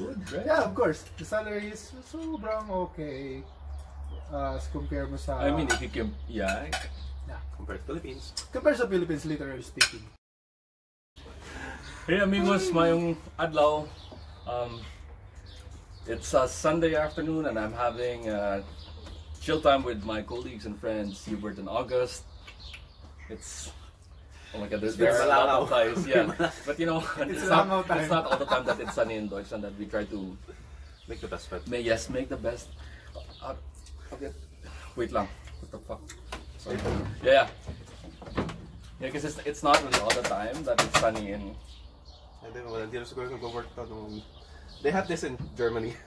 good, right? Yeah, of course. The salary is sobrang okay. Uh, as compare mo sa... I mean, if you can, yeah. Compared to Philippines. compare sa Philippines, literally speaking. Hey amigos, mayong adlaw. Um, it's a Sunday afternoon and I'm having uh, chill time with my colleagues and friends, Hubert and August. It's oh my god, there's, there are a lot of guys, yeah. But you know, it's, not, it's not all the time that it's sunny in Deutschland that we try to Make the best friend. may yes make the best. Uh, okay. Wait lang. What the fuck? Sorry. Yeah, yeah. Yeah, because it's, it's not really all the time that it's sunny in And then, well, hindi na siguro nag-work to nung... They have this in Germany.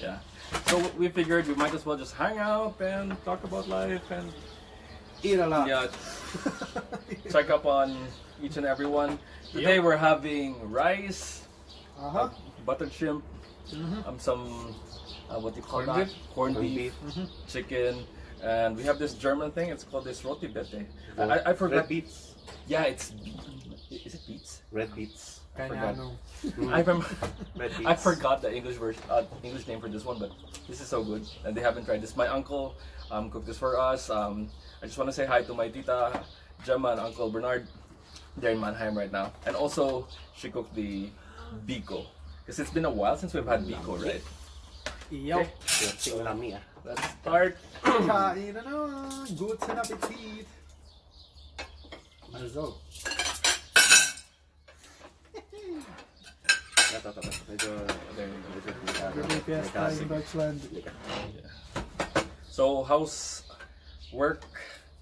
Yeah. So we figured we might as well just hang out and talk about life and Eat a lot. yeah, check up on each and every one. Today we're having rice, Uh-huh. buttered shrimp, um, some uh, what do you call Corned that? beef? Corned Corned beef, beef. chicken, and we have this German thing. It's called this rote bete. I, I forgot. Red beets. Yeah, it's is it beets? Red beets. Kanya ano. I remember. Red beets. I forgot the English version, uh, English name for this one, but this is so good, and they haven't tried this. My uncle um, cooked this for us. Um, I just want to say hi to my tita Gemma and Uncle Bernard. They're in Mannheim right now, and also she cooked the biko because it's been a while since we've had biko, right? Lami ah. Let's start. Kain na na. Good sa appetit. Let's go. Ito, ito, ito. Medyo... work,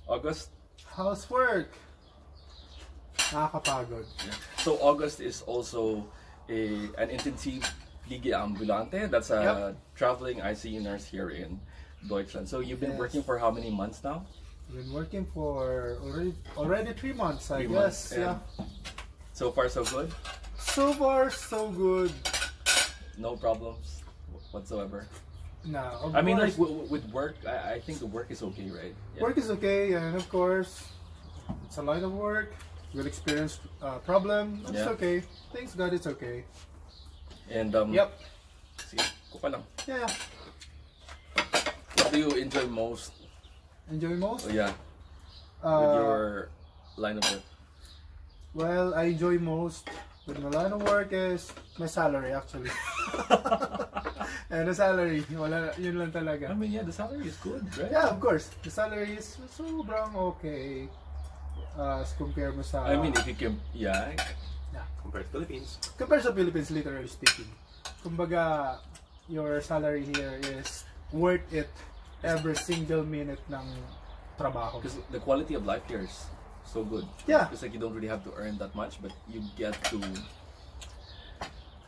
August? Housework. Nakakapagod. So August is also a an intensive Pflege Ambulante. That's a traveling ICU nurse here in Deutschland. So you've been Yes. working for how many months now? Been working for already already three months, I Three guess. months, yeah. So far so good. So far, so good. No problems whatsoever. Of I mean, like w- w- with work, I, I think the work is okay, right? Yeah. work is okay, and of course, it's a line of work. We'll experience uh, problem. It's Yeah. okay. Thanks God, it's okay. And um, Yep. Sige, kuka lang. Yeah, yeah. What do you enjoy most? Enjoy most. Oh, yeah, Uh, with your line of work. Well, I enjoy most with my line of work is my salary actually. and the salary, wala, yun lang talaga. I mean, yeah, the salary is good, right? Yeah, of course. The salary is sobrang okay. Uh, as compare mo sa... I mean, if you can, yeah, Compared to Philippines. compare sa Philippines, literally speaking. Kumbaga, your salary here is worth it every single minute ng trabaho. because the quality of life here is so good. Yeah. It's like you don't really have to earn that much, but you get to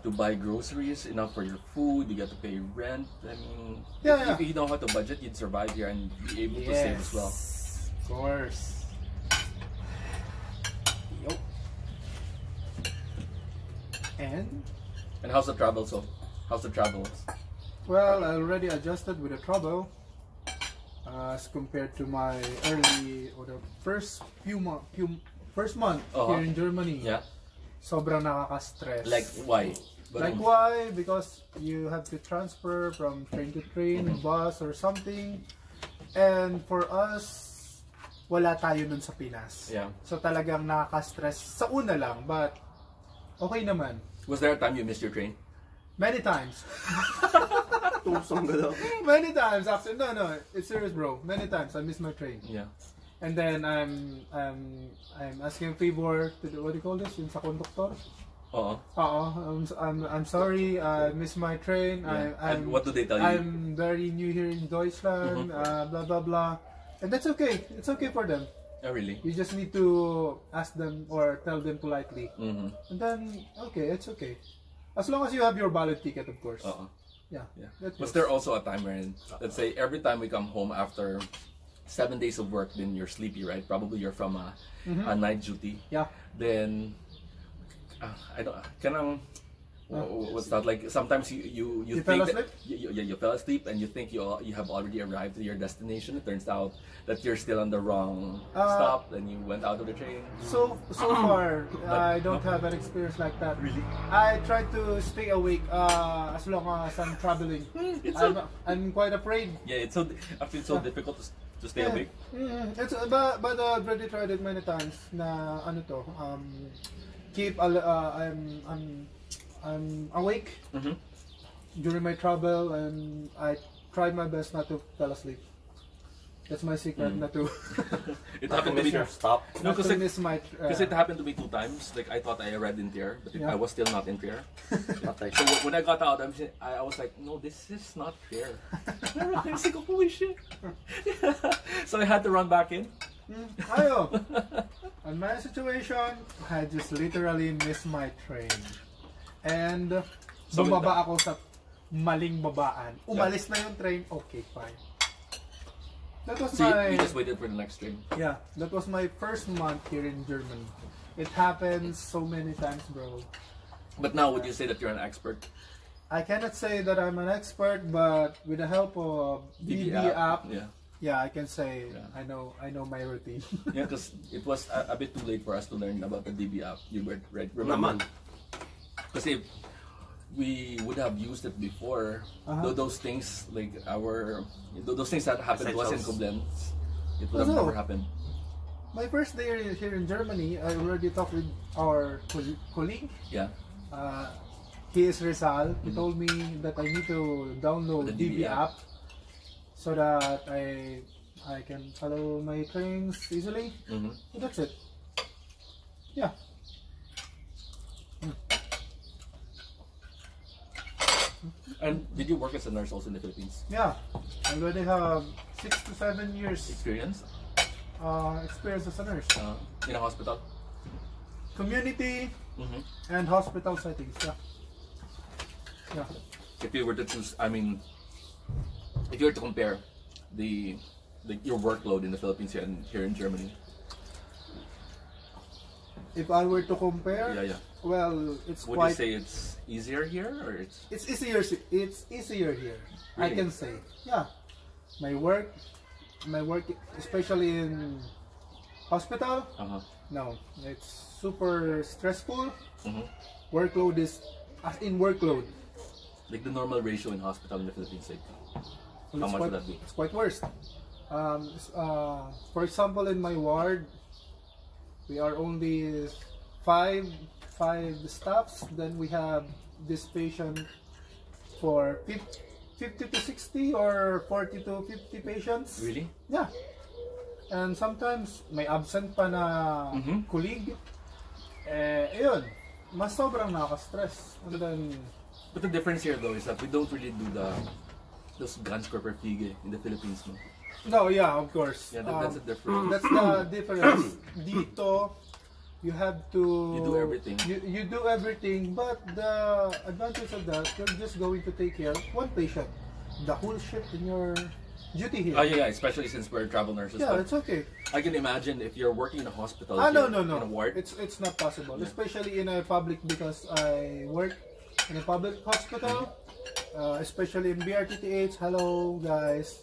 to buy groceries enough for your food. You got to pay rent. I mean, Yeah, if, yeah. if you know how to budget, you'd survive here and be able to save as well. Of course. Yo. And And how's the travel? So, how's the travel? well, I already adjusted with the travel uh, as compared to my early or the first few month, few first month Uh-huh. here in Germany. Yeah. Sobrang nakaka-stress. Like why? But, Like why? Because you have to transfer from train to train, bus or something. And for us, wala tayo nun sa Pinas. Yeah. So talagang nakaka-stress sa una lang, but okay naman. Was there a time you missed your train? Many times. Tumsong ka daw. Many times after no no, it's serious bro. Many times I miss my train. Yeah. And then I'm I'm I'm asking a favor to the, what do you call this? Yung sa conductor? Uh-huh. Oo, I'm, I'm, I'm sorry, I missed my train. I, Yeah. I'm, And what do they tell you? I'm very new here in Deutschland, Mhm. uh, blah blah blah. And that's okay. It's okay for them. Oh, really? You just need to ask them or tell them politely. Mm-hmm. And then, okay, it's okay. As long as you have your valid ticket, of course. Uh-uh. Yeah. Yeah. Was there also a time when, let's say, every time we come home after seven days of work, then you're sleepy, right? Probably you're from a, Mhm. a night duty. Yeah. Then, uh, I don't, kanang, Wha- wha- What's that like? Sometimes you you you, You think fell that- asleep? you, you, you fell asleep and you think you you have already arrived to your destination. It turns out that you're still on the wrong Uh, stop, and you went out of the train. So so far, I don't have an experience like that. Really? I try to stay awake uh, as long as I'm traveling. I'm, so- I'm quite afraid. Yeah, it's so I feel so difficult to, to stay Yeah. awake. Mm, it's but but I've already tried it many times. Na ano to? Um, keep al- uh, I'm I'm I'm awake hmm during my travel, and I tried my best not to fall asleep. That's my secret, Mm. not to It happened to me. Miss stop. No, not to kasi miss my. Uh, Because it happened to me two times. Like I thought I read in Trier, but Yeah. I was still not in Trier. Patay. So when I got out, I'm, I, I was like, no, this is not Trier. I was like, holy shit. so I had to run back in. Mm, ayo. On my situation, I just literally missed my train. And So bumaba ako sa maling babaan. Umalis na yung train, okay, fine. That was So you, my you just waited for the next train. yeah, that was my first month here in Germany. It happens so many times, bro. But now, would you say that you're an expert? I cannot say that I'm an expert, but with the help of DB app, Yeah. yeah, I can say Yeah. I know I know my routine. Yeah, because it was a, a bit too late for us to learn about the DB app. You were right. Remember? Naman. Because if we would have used it before, Uh-huh. tho- those things like our those things that happened to us in Essentials. Koblenz, it would have Also, never happened. My first day here- here in Germany, I already talked with our colleague. Yeah. Uh, he is Rizal. He told me that I need to download The DB DB app so that I I can follow my trains easily. hmm So that's it. Yeah. And did you work as a nurse also in the Philippines? Yeah. I already have six to seven years Experience uh, experience as a nurse. uh, in a hospital. Community hmm and hospital settings. Yeah. Yeah. If you were to choose, I mean, if you were to compare the, the your workload in the Philippines here and here in Germany, If I were to compare, yeah, yeah. well, it's Would quite you say it's easier here or it's It's easier. It's easier here. I can say. Yeah. My work, my work, especially in hospital. uh-huh. No, it's super stressful. Mhm. Workload is as in workload. like the normal ratio in hospital in the Philippines? Like, Well, How much quite, would that be? It's quite worse. Um, uh, for example, in my ward, we are only five five staffs. Then we have this patient for 50, 50 to 60 or 40 to 50 patients. really? Yeah. And sometimes may absent pa na Mhm. colleague. Eh, ayun, mas sobrang nakaka-stress. And then, But the difference here though is that we don't really do the those guns per fige in the Philippines, no? No, yeah, of course. Yeah, that, that's a Um, difference. That's the difference. Dito, you have to. You do everything. You, you do everything, but the advantage of that, you're just going to take care of one patient. The whole shift in your duty here. Oh yeah, yeah, especially since we're travel nurses. yeah, it's okay. I can imagine if you're working in a hospital, Ah, no, no, no. in a ward, It's it's not possible, Yeah. especially in a public because I work in a public hospital, uh, especially in BRTTH. Hello, guys.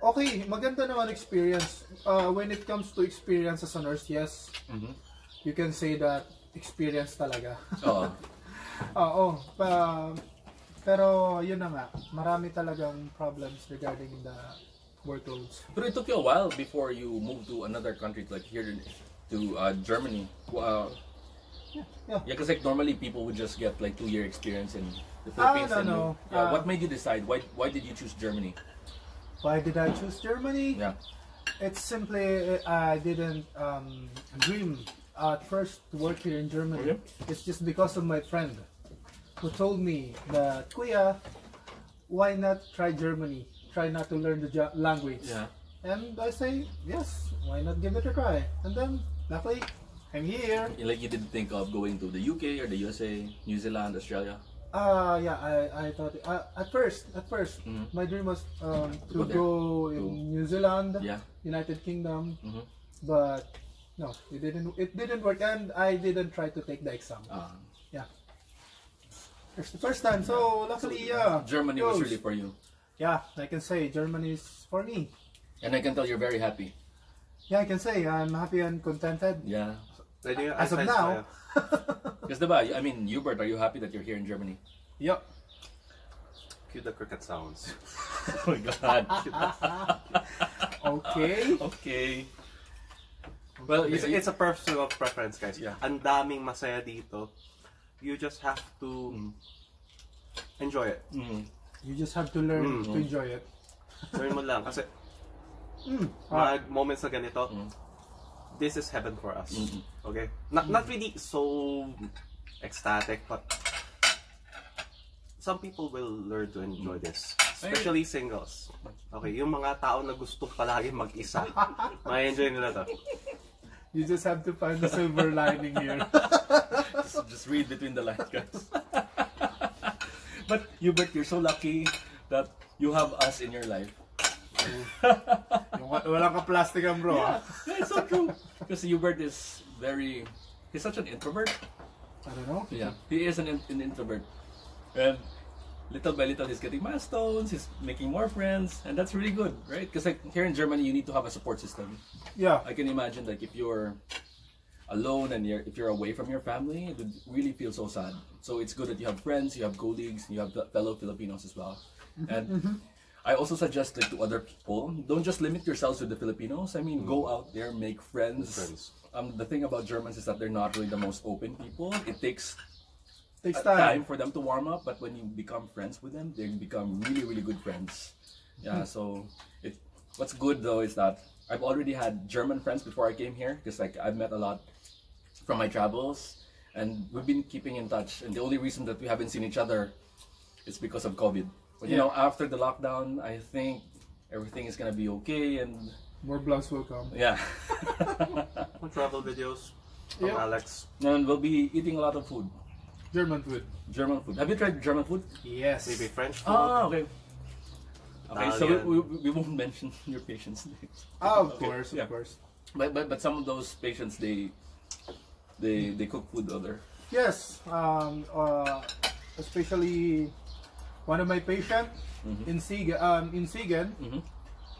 Okay, maganda naman experience. Uh, when it comes to experience as a nurse, yes, Mhm. you can say that experience talaga. Oo. Oo, pa, pero yun na nga, marami talagang problems regarding the workloads. But it took you a while before you moved to another country, like here to uh, Germany. Uh, Yeah. yeah, because like normally people would just get like two year experience in the Ah, Philippines. no, and no. move. Yeah, Ah. what made you decide? Why why did you choose Germany? Why did I choose Germany? Yeah. It's simply I didn't um, dream at first to work here in Germany. Okay. It's just because of my friend who told me that Kuya, why not try Germany? Try not to learn the language. Yeah. And I say yes. Why not give it a try? And then luckily I'm here. Like you didn't think of going to the UK or the USA, New Zealand, Australia. Ah yeah, I, I thought uh, at first at first Mhm. my dream was um, to go go in To- New Zealand, Yeah. United Kingdom, Mhm. but no, it didn't. It didn't work, and I didn't try to take the exam. Uh, Yeah. It's the first time, so luckily, yeah. Germany was really for you. Yeah, I can say Germany is for me. And I can tell you're very happy. Yeah, I can say I'm happy and contented. Yeah. Pwede yung As of now. tayo. Because diba, I mean, Hubert, are you happy that you're here in Germany? Yup. Cue the cricket sounds. Oh my god. Okay. okay. Well, It's, it's, it's a personal preference, guys. Yeah. Ang daming masaya dito. You just have to Mm. enjoy it. mm, You just have to learn Mm. to enjoy it. Learn mo lang. Kasi Mm. Ah, mga moments na ganito, Mm. This is heaven for us. Mm-mm. Okay? Not, not really so ecstatic, but some people will learn to enjoy this. Especially singles. Okay, yung mga tao na gusto palagi mag-isa, ma-enjoy nila to. you just have to find the silver lining here. just, just read between the lines, guys. but Hubert, you're so lucky that you have us in your life. Walang ka-plastic ang bro. ah. Yeah, it's so true. Because Hubert is very, he's such an introvert. I don't know. Yeah, he is an, an introvert. And little by little, he's getting milestones, he's making more friends, and that's really good, right? Because like here in Germany, you need to have a support system. Yeah. I can imagine like if you're alone and you're if you're away from your family, it would really feel so sad. So it's good that you have friends, you have colleagues, you have fellow Filipinos as well. Mm-hmm, and mm-hmm. I also suggest like to other people, don't just limit yourselves to the Filipinos. I mean, go out there, make friends. Friends. Um, the thing about Germans is that they're not really the most open people. It takes Takes time time. for them to warm up, but when you become friends with them, they become really, really good friends. Yeah, so it. What's good though is that I've already had German friends before I came here, because like I've met a lot from my travels, and we've been keeping in touch. And the only reason that we haven't seen each other is because of COVID. But you know, after the lockdown, I think everything is gonna be okay, and More vlogs will come. yeah, more travel videos from Yeah. Alex. and we'll be eating a lot of food, German food. German food. Have you tried German food? Yes. Maybe French food. Ah, okay. Okay, so we, we, we won't mention your patients' names. Ah, of Okay, course, yeah. of course. But, but but some of those patients they they they cook food other. Yes. Um. Uh. Especially one of my patient Mhm. in Siegen. Um. In Siegen. Mhm.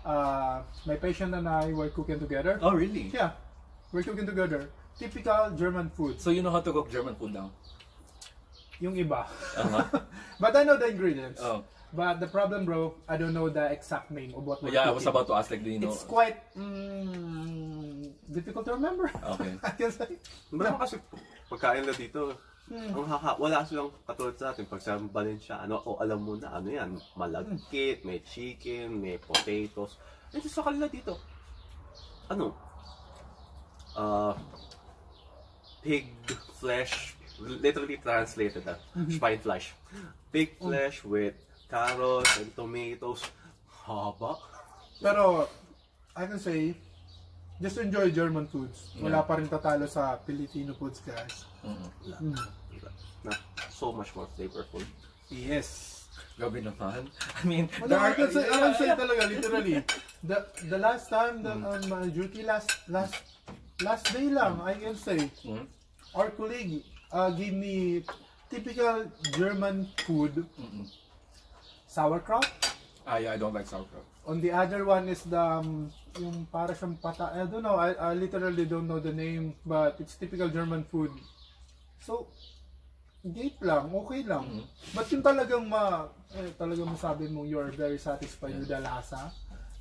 Uh. My patient and I were cooking together. Oh really? Yeah. We're cooking together. Typical German food. So you know how to cook German food now? Yung iba. Uh-huh. but I know the ingredients. Oh But the problem, bro, I don't know the exact name of what we're yeah, I was cooking. about to ask like do you know? It's quite mm, difficult to remember. Okay. I can say. Meron kasi pagkain na dito, Hmm. ang haha, wala silang katulad sa atin. Pag sa Valencia, ano, o alam mo na, ano yan, malagkit, may chicken, may potatoes. Ito sa kanila dito, ano, uh, pig flesh, literally translated ah, spine flesh. Pig flesh with carrots and tomatoes. Haba. Pero, I can say, just enjoy German foods. Wala Yeah. pa rin tatalo sa Filipino foods, guys. Mm-mm. Mm. Na, so much more flavorful. Yes. Grabe naman. I mean, Well, there I are- can say, I yeah, can say yeah. talaga, literally. The the last time that on my duty, last last last day lang, I can say, Mhm. our colleague uh, gave me typical German food, Mm-mm. sauerkraut. Ah yeah, I don't like sauerkraut. On the other one is the um, yung para siyang pata. I don't know. I, I literally don't know the name, but it's typical German food. So, gate lang, okay lang. Mhm. But yung talagang ma, eh, talagang masabi mo you are very satisfied with the lasa,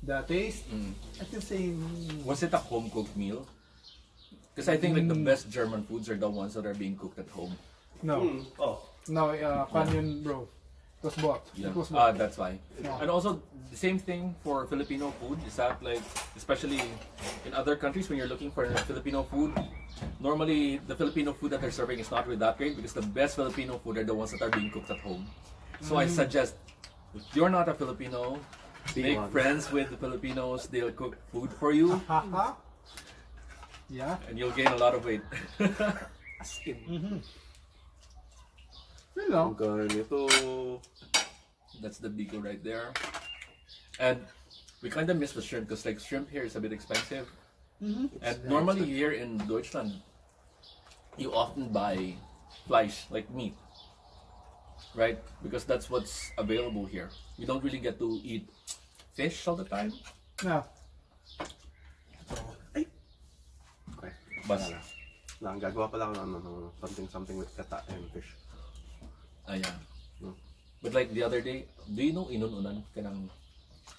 the taste, Mm. I can say, mm, Was it a home cooked meal? Because I think like the Mm. best German foods are the ones that are being cooked at home. no. Mm. Oh. No, uh, Canyon bro. It was bought. Yeah. It was Ah, bought. that's why. Yeah. And also the same thing for Filipino food is that like especially in other countries when you're looking for Filipino food, normally the Filipino food that they're serving is not really that great because the best Filipino food are the ones that are being cooked at home. So I suggest if you're not a Filipino, Be make one. friends with the Filipinos. They'll cook food for you Yeah. and you'll gain a lot of weight. As in, Mm-hmm. Yun lang. ang ganito. That's the biko right there. And we kind of miss the shrimp because like shrimp here is a bit expensive. Mm-hmm. And normally here in Deutschland, you often buy fleisch, like meat. right? Because that's what's available here. We don't really get to eat fish all the time. Yeah. Okay. Bas. Wala. Lang, gagawa pa lang ng ano, ng something something with kata and fish. Ayan. Hmm. But like the other day, do you know inununan kanang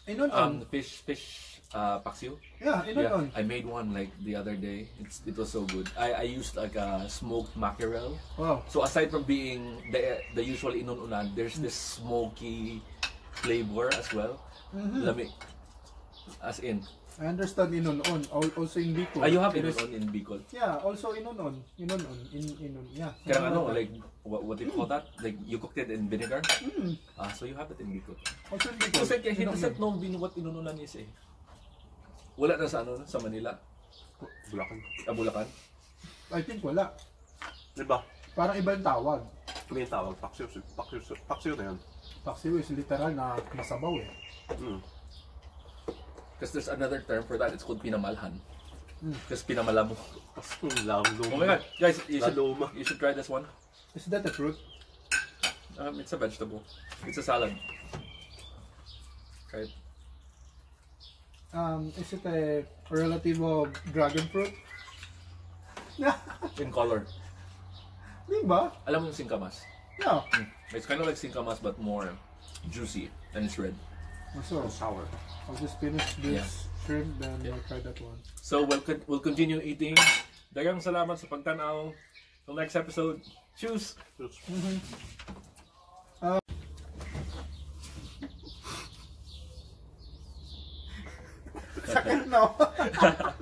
Inon um fish fish uh paksiw? yeah, inon Yeah, I made one like the other day. It's it was so good. I I used like a smoked mackerel. Wow. So aside from being the the usual inununan, there's this smoky flavor as well. Mhm. Lami. As in, I understand inon-on. Al- Also in Bicol. ah, you have inunon in Bicol. Yeah, also inon-on. Inon-on. In, inon, yeah. Kaya ano, like, what, what do you call that? Like, you cooked it in vinegar? Mm. Ah, so you have it in Bicol. Also in Bicol. Kasi he inon-on. doesn't know bin- what inununan is eh. Wala na sa ano, sa Manila, Bulacan. sa Bulacan. I think wala. Diba? Parang iba yung tawag. May tawag, paksiw, paksiw, paksiw na yun. Paksiw is literal na masabaw eh. Mm. Because there's another term for that, it's called pinamalhan. Because pinamala mo. Tapos lam. Oh my god, guys, you should, Laluma. you should try this one. Is that a fruit? Um, it's a vegetable. It's a salad. Try it. Um, is it a relative of dragon fruit? In color. Di ba? Alam mo yung singkamas? Yeah. It's kind of like singkamas but more juicy and it's red. So sour. I'll just finish this yeah. shrimp, then yeah. I'll try that one. So we'll con we'll continue eating. Dagang salamat sa pagtanaw. Till next episode. Cheers. Cheers. Mm -hmm. uh, Sakit no.